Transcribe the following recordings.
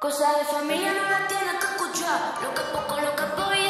Cosa de familia no la tiene que escuchar. Lo que poco, lo que voy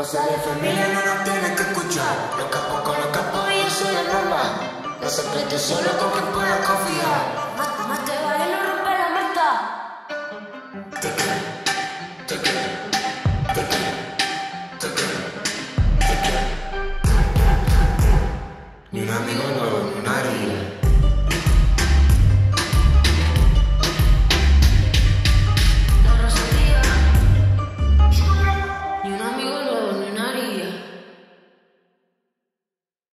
Cosa de familia no nos tienes que escuchar. Los capos con los capos y yo soy el mamá. Los secretos solo con quien puedas confiar. Más, más te vale